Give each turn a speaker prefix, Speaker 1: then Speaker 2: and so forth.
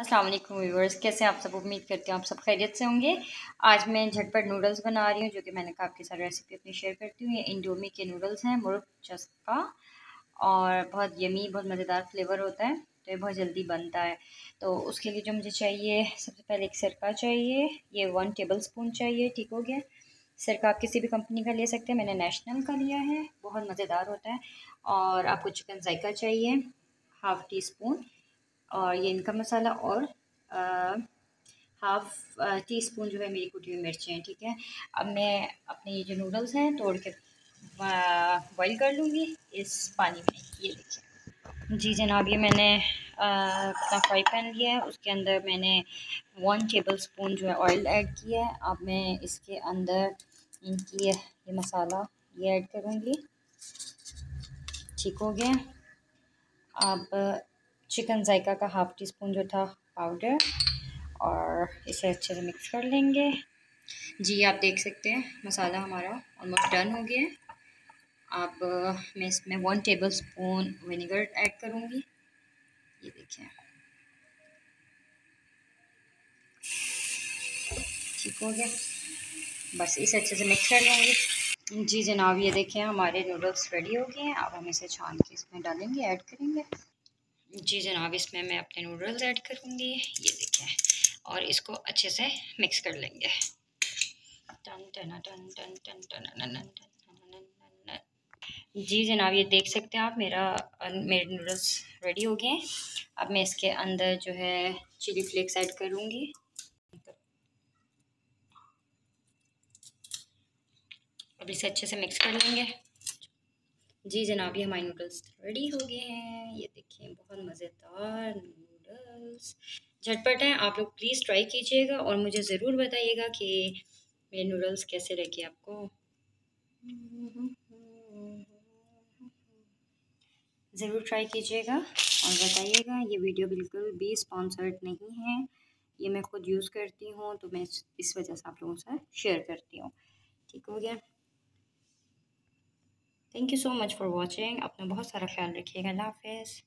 Speaker 1: अस्सलाम वालेकुम व्यूवर्स कैसे आप सब? उम्मीद करती हूँ आप सब खैरियत से होंगे। आज मैं झटपट नूडल्स बना रही हूँ, जो कि मैंने कहा आपके साथ रेसिपी अपनी शेयर करती हूँ। ये इंडोमी के नूडल्स हैं, मुर्ग चस्का, और बहुत यमी बहुत मज़ेदार फ्लेवर होता है तो ये बहुत जल्दी बनता है। तो उसके लिए जो मुझे चाहिए, सबसे पहले एक सिरका चाहिए, ये वन टेबल स्पून चाहिए, ठीक हो गया। सिरका आप किसी भी कंपनी का ले सकते हैं, मैंने नेशनल का लिया है, बहुत मज़ेदार होता है। और आपको चिकन जायका चाहिए हाफ़ टी स्पून और ये इनका मसाला और हाफ़ टी स्पून जो है मेरी कुटी हुई मिर्चें हैं, ठीक है? अब मैं अपने ये जो नूडल्स हैं तोड़ के बॉईल कर लूँगी इस पानी में, ये देखिए। जी जनाब, ये मैंने अपना फ्राई पैन लिया है, उसके अंदर मैंने वन टेबल स्पून जो है ऑयल ऐड किया है। अब मैं इसके अंदर इनकी ये मसाला ये ऐड करूँगी। ठीक हो गया। अब चिकन जायका का हाफ़ टी स्पून जो था पाउडर और इसे अच्छे से मिक्स कर लेंगे। जी, आप देख सकते हैं, मसाला हमारा ऑलमोस्ट डन हो गया अब मैं इसमें one tablespoon vinegar add करूँगी। ये देखें। ठीक हो गया। बस इसे अच्छे से मिक्स कर लेंगे। जी जनाब, ये देखें, हमारे नूडल्स रेडी हो गए हैं। अब हम इसे छान के इसमें डालेंगे ऐड करेंगे। जी जनाब इसमें मैं अपने नूडल्स ऐड करूँगी ये देखें और इसको अच्छे से मिक्स कर लेंगे टन टन टन टन टन टन जी जनाब ये देख सकते हैं आप मेरा मेरे नूडल्स रेडी हो गए हैं अब मैं इसके अंदर जो है चिली फ्लेक्स ऐड करूँगी अब इसे अच्छे से मिक्स कर लेंगे जी जनाब, ये हमारे नूडल्स रेडी हो गए हैं। ये देखिए, बहुत मज़ेदार नूडल्स झटपट हैं, आप लोग प्लीज़ ट्राई कीजिएगा और मुझे ज़रूर बताइएगा कि मेरे नूडल्स कैसे लगे आपको। ज़रूर ट्राई कीजिएगा और बताइएगा, ये वीडियो बिल्कुल भी स्पॉन्सर्ड नहीं है। ये मैं खुद यूज़ करती हूँ तो मैं इस वजह से आप लोगों से शेयर करती हूँ। ठीक हो गया? Thank you so much for watching अपना बहुत सारा ख्याल रखिएगा। हाफिज़।